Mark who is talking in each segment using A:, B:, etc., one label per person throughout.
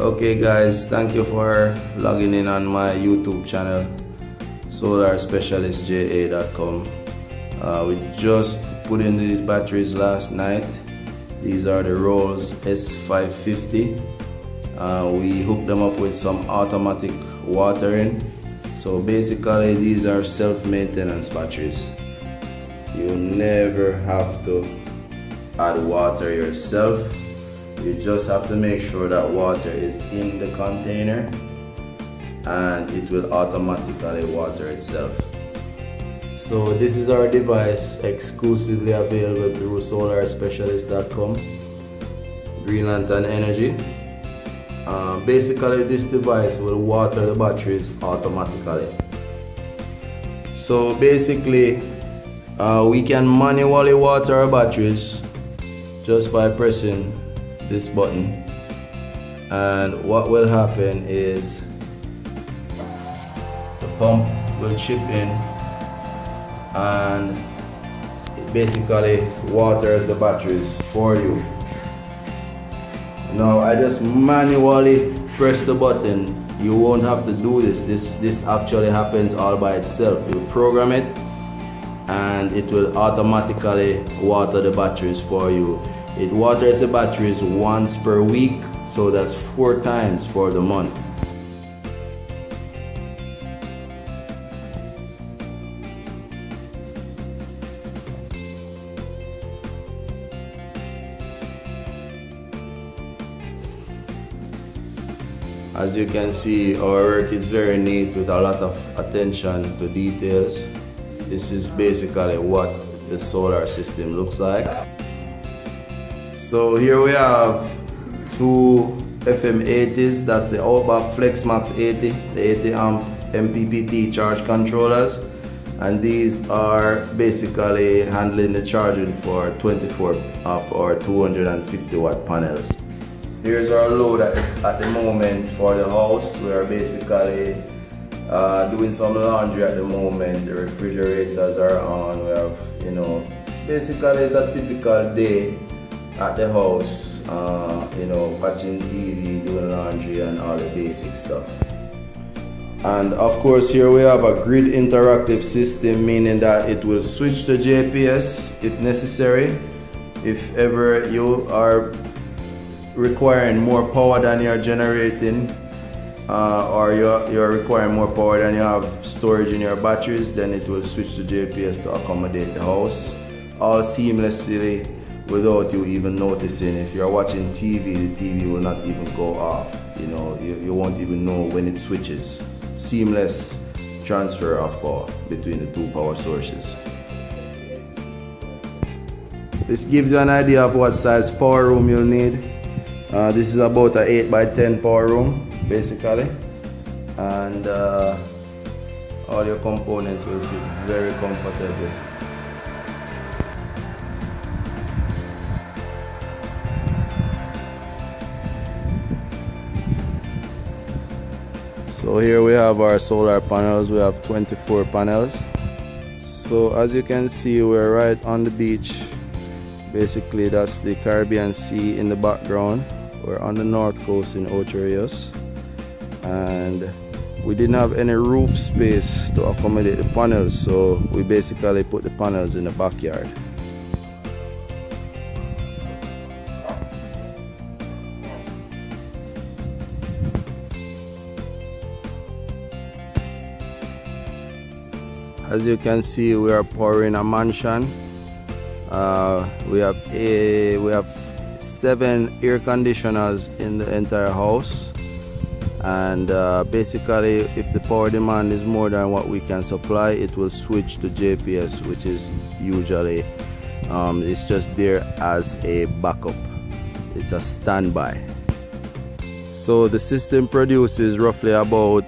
A: Okay guys, thank you for logging in on my YouTube channel solarspecialistja.com uh, We just put in these batteries last night. These are the Rolls S550 uh, We hooked them up with some automatic watering. So basically these are self-maintenance batteries. You never have to add water yourself you just have to make sure that water is in the container and it will automatically water itself. So this is our device exclusively available through solarspecialist.com Green Lantan Energy. Uh, basically this device will water the batteries automatically. So basically uh, we can manually water our batteries just by pressing this button. And what will happen is the pump will chip in and it basically waters the batteries for you. Now I just manually press the button. You won't have to do this. This this actually happens all by itself. You program it and it will automatically water the batteries for you it waters the batteries once per week, so that's four times for the month. As you can see, our work is very neat with a lot of attention to details. This is basically what the solar system looks like. So here we have two FM80s, that's the Outback FlexMax 80, the 80 amp MPPT charge controllers. And these are basically handling the charging for 24 of our 250 watt panels. Here's our load at the, at the moment for the house. We are basically uh, doing some laundry at the moment. The refrigerators are on. We have, you know, basically it's a typical day at the house, uh, you know, watching TV, doing laundry and all the basic stuff. And of course here we have a grid interactive system meaning that it will switch to JPS if necessary. If ever you are requiring more power than you're generating uh, or you're, you're requiring more power than you have storage in your batteries then it will switch to JPS to accommodate the house all seamlessly without you even noticing. If you're watching TV, the TV will not even go off. You know, you, you won't even know when it switches. Seamless transfer of power between the two power sources. This gives you an idea of what size power room you'll need. Uh, this is about an 8 by 10 power room, basically. And uh, all your components will fit very comfortably. So here we have our solar panels. We have 24 panels. So as you can see we're right on the beach. Basically that's the Caribbean Sea in the background. We're on the north coast in Ocho Rios and we didn't have any roof space to accommodate the panels so we basically put the panels in the backyard as you can see we are pouring a mansion. Uh, we have a we have seven air conditioners in the entire house. And uh, basically if the power demand is more than what we can supply it will switch to JPS which is usually um, it's just there as a backup. It's a standby. So the system produces roughly about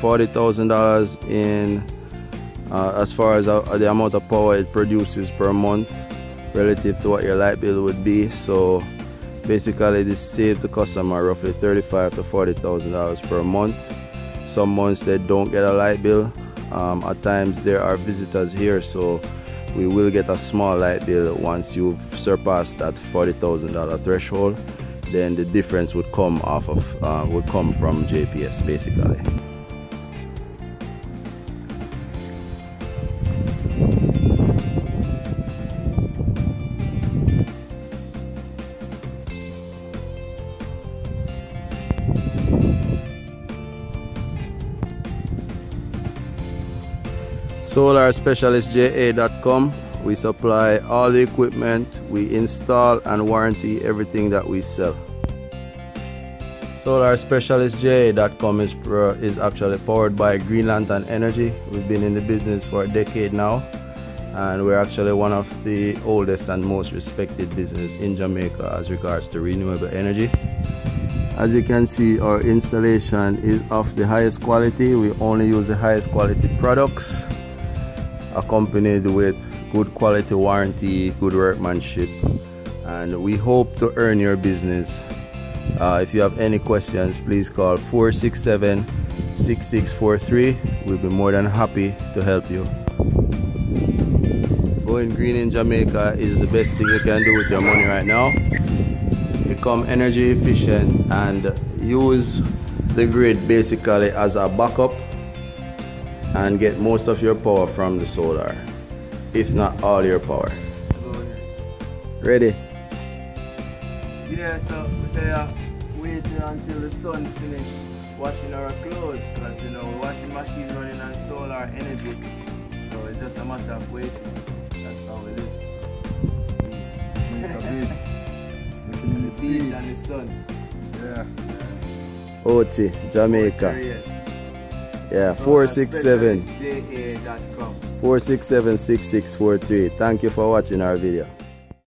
A: $40,000 in uh, as far as uh, the amount of power it produces per month relative to what your light bill would be so basically this saves the customer roughly 35 to 40 thousand dollars per month. Some months they don't get a light bill. Um, at times there are visitors here so we will get a small light bill once you've surpassed that $40,000 threshold. Then the difference would come off of uh, would come from JPS basically. SolarSpecialistJA.com we supply all the equipment, we install and warranty everything that we sell. SolarSpecialistJ.com is, is actually powered by Green Lantan Energy. We've been in the business for a decade now and we're actually one of the oldest and most respected business in Jamaica as regards to renewable energy. As you can see our installation is of the highest quality. We only use the highest quality products accompanied with good quality warranty, good workmanship, and we hope to earn your business. Uh, if you have any questions, please call 467 6643. We'll be more than happy to help you. Going green in Jamaica is the best thing you can do with your money right now. Become energy efficient and use the grid basically as a backup and get most of your power from the solar if not all your power. Ready?
B: Yeah, so they are waiting until the sun finish washing our clothes because you know washing machine running on solar energy. So it's just a matter of waiting. So that's how we live. the beach and the sun.
A: Yeah. Ochi, Jamaica. Yeah, 467. 4676643. Thank you for watching our video.